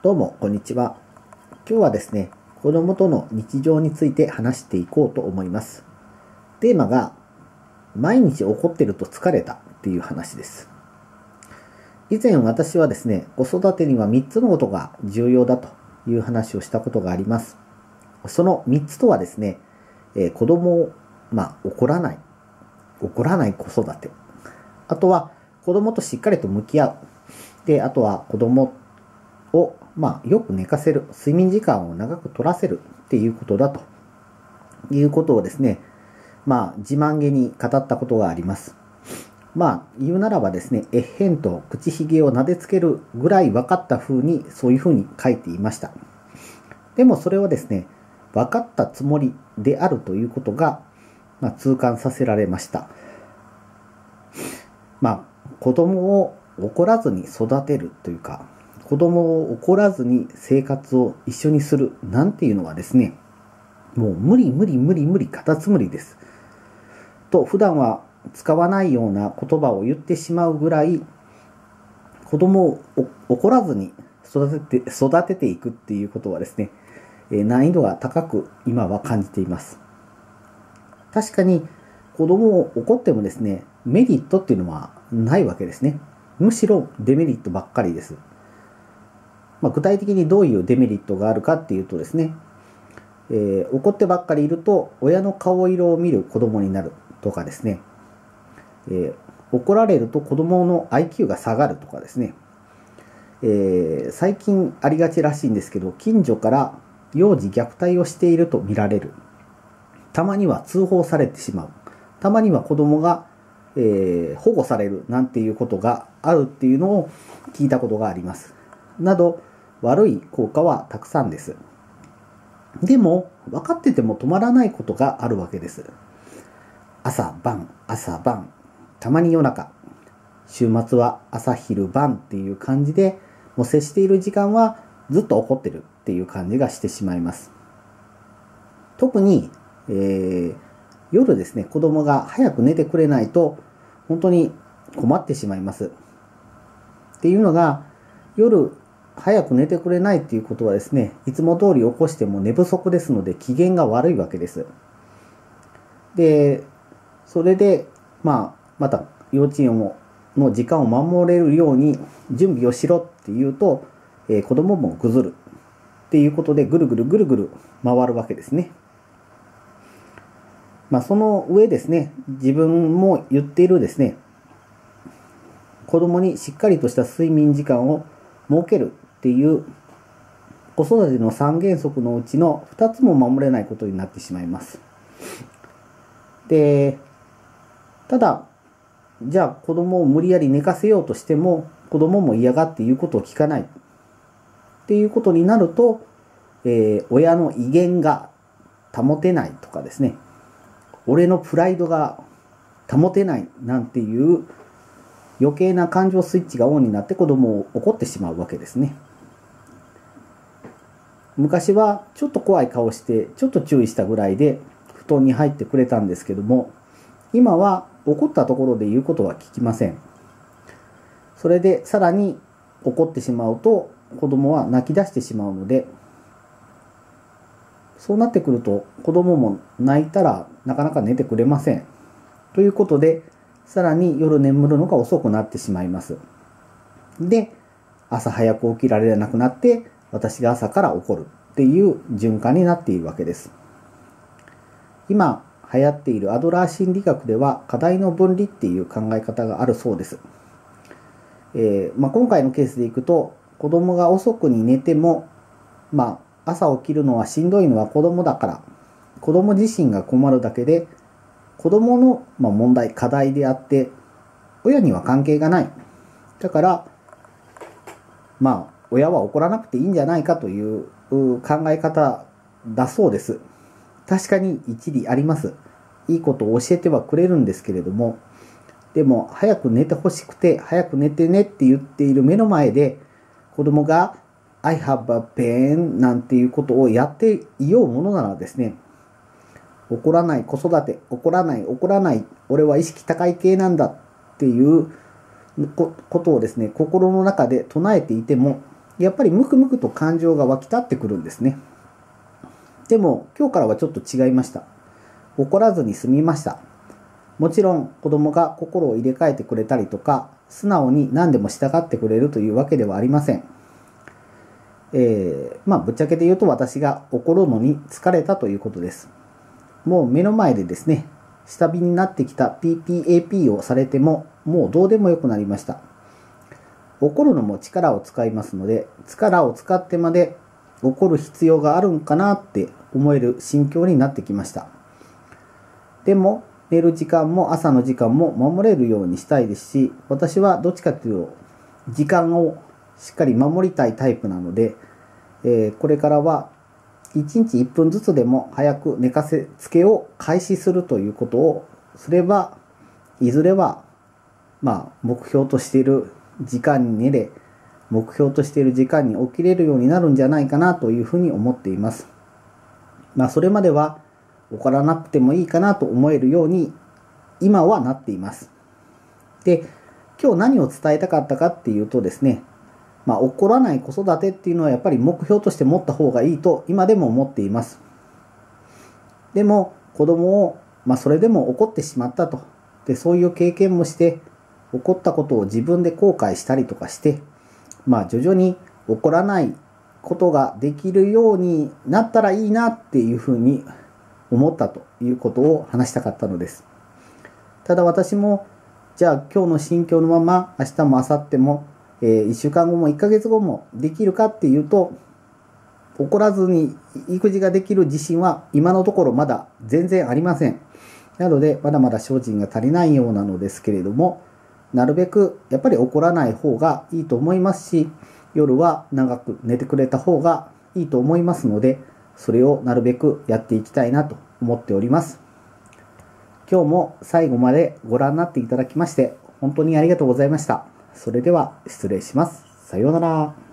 どうも、こんにちは。今日はですね、子供との日常について話していこうと思います。テーマが、毎日怒ってると疲れたっていう話です。以前私はですね、子育てには3つのことが重要だという話をしたことがあります。その3つとはですね、えー、子供を、まあ、怒らない。怒らない子育て。あとは、子供としっかりと向き合う。で、あとは子供をまあ、よく寝かせる、睡眠時間を長く取らせるっていうことだということをですね、まあ、自慢げに語ったことがあります。まあ、言うならばですね、えっへんと口ひげを撫でつけるぐらい分かった風に、そういう風に書いていました。でもそれはですね、分かったつもりであるということが、まあ、痛感させられました。まあ、子供を怒らずに育てるというか、子供を怒らずに生活を一緒にするなんていうのはですね、もう無理無理無理無理カタツムリです。と普段は使わないような言葉を言ってしまうぐらい子供を怒らずに育てて育てていくっていうことはですね、難易度が高く今は感じています。確かに子供を怒ってもですね、メリットっていうのはないわけですね。むしろデメリットばっかりです。まあ、具体的にどういうデメリットがあるかっていうとですね、えー、怒ってばっかりいると親の顔色を見る子供になるとかですね、えー、怒られると子供の IQ が下がるとかですね、えー、最近ありがちらしいんですけど近所から幼児虐待をしていると見られる。たまには通報されてしまう。たまには子供が、えー、保護されるなんていうことがあるっていうのを聞いたことがあります。など悪い効果はたくさんです。でも、分かってても止まらないことがあるわけです。朝晩、朝晩、たまに夜中、週末は朝昼晩っていう感じで、もう接している時間はずっと怒ってるっていう感じがしてしまいます。特に、えー、夜ですね、子供が早く寝てくれないと、本当に困ってしまいます。っていうのが、夜早く寝てくれないっていうことはですね、いつも通り起こしても寝不足ですので機嫌が悪いわけです。で、それで、まあ、また幼稚園をの時間を守れるように準備をしろっていうと、えー、子供もぐずるっていうことでぐるぐるぐるぐる回るわけですね。まあ、その上ですね、自分も言っているですね、子供にしっかりとした睡眠時間を設けるっていう子育ての三原則のうちの2つも守れないことになってしまいます。で、ただ、じゃあ子供を無理やり寝かせようとしても子供も嫌がって言うことを聞かないっていうことになると、えー、親の威厳が保てないとかですね、俺のプライドが保てないなんていう余計な感情スイッチがオンになって子供を怒ってしまうわけですね。昔はちょっと怖い顔してちょっと注意したぐらいで布団に入ってくれたんですけども今は怒ったところで言うことは聞きません。それでさらに怒ってしまうと子供は泣き出してしまうのでそうなってくると子供も泣いたらなかなか寝てくれません。ということでさらに夜眠るのが遅くなってしまいます。で朝早く起きられなくなって私が朝から怒るっていう循環になっているわけです。今流行っているアドラー心理学では課題の分離っていう考え方があるそうです。えー、まあ、今回のケースでいくと子供が遅くに寝ても、まあ、朝起きるのはしんどいのは子供だから子供自身が困るだけで子供の、ま問題課題であって親には関係がない。だからまあ親は怒らなくていいんじゃないかという考え方だそうです。確かに一理あります。いいことを教えてはくれるんですけれども、でも早く寝てほしくて、早く寝てねって言っている目の前で、子供が I have a pain なんていうことをやっていようものならですね、怒らない子育て、怒らない、怒らない、俺は意識高い系なんだっていうことをですね、心の中で唱えていても、やっぱりムクムクと感情が湧き立ってくるんですね。でも今日からはちょっと違いました。怒らずに済みました。もちろん子供が心を入れ替えてくれたりとか、素直に何でも従ってくれるというわけではありません。えー、まあぶっちゃけて言うと私が怒るのに疲れたということです。もう目の前でですね、下火になってきた PPAP をされてももうどうでもよくなりました。怒るのも力を使いますので、力を使ってまで怒る必要があるんかなって思える心境になってきました。でも、寝る時間も朝の時間も守れるようにしたいですし、私はどっちかというと、時間をしっかり守りたいタイプなので、えー、これからは1日1分ずつでも早く寝かせつけを開始するということをすれば、いずれは、まあ、目標としている時間に寝れ、目標としている時間に起きれるようになるんじゃないかなというふうに思っています。まあ、それまでは怒らなくてもいいかなと思えるように今はなっています。で、今日何を伝えたかったかっていうとですね、まあ、怒らない子育てっていうのはやっぱり目標として持った方がいいと今でも思っています。でも子供を、まあ、それでも怒ってしまったと。で、そういう経験もして、起こったことを自分で後悔したりとかして、まあ徐々に起こらないことができるようになったらいいなっていうふうに思ったということを話したかったのです。ただ私も、じゃあ今日の心境のまま明日も明後日も、えー、1週間後も1ヶ月後もできるかっていうと、怒らずに育児ができる自信は今のところまだ全然ありません。なので、まだまだ精進が足りないようなのですけれども、なるべくやっぱり怒らない方がいいと思いますし、夜は長く寝てくれた方がいいと思いますので、それをなるべくやっていきたいなと思っております。今日も最後までご覧になっていただきまして、本当にありがとうございました。それでは失礼します。さようなら。